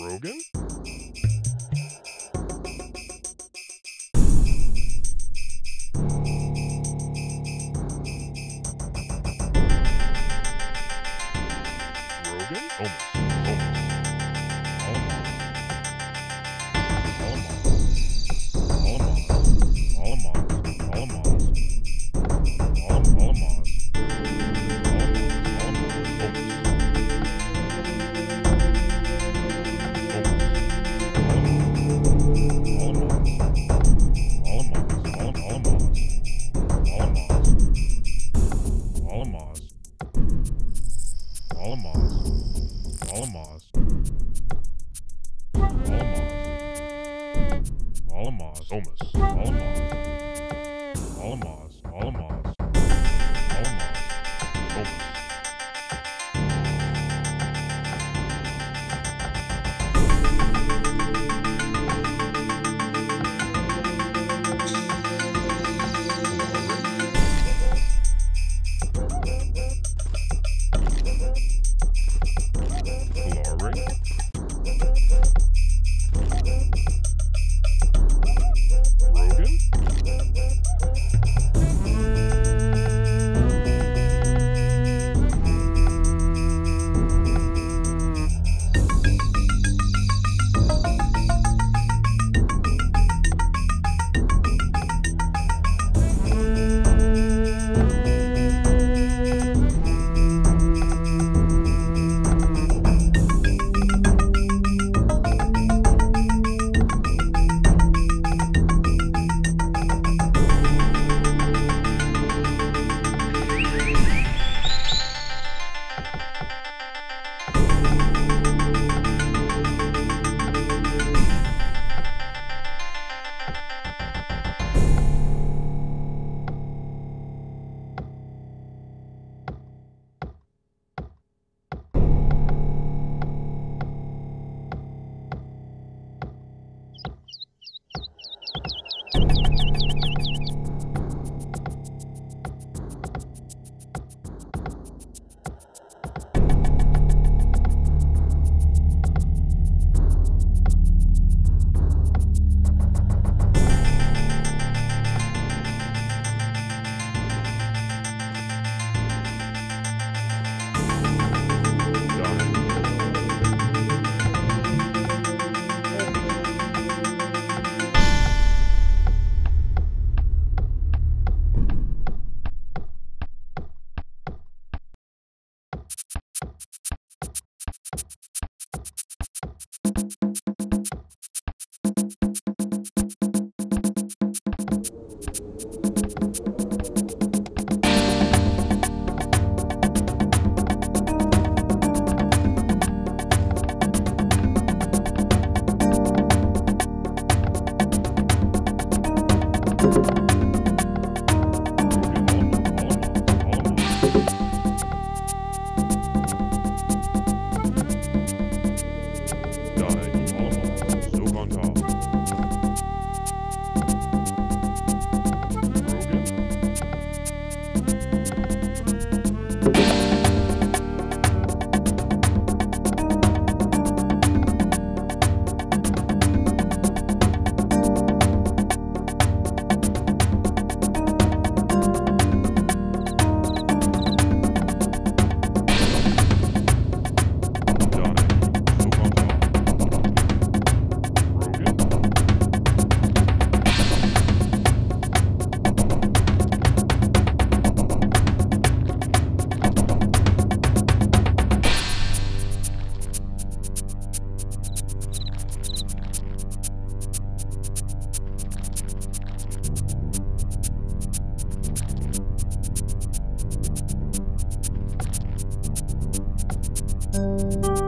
Rogan? Rogan? Oh Almost. Alamaz, Omas, Alamaz, Alamaz, Alamaz. Música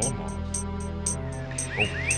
Almost. Oh.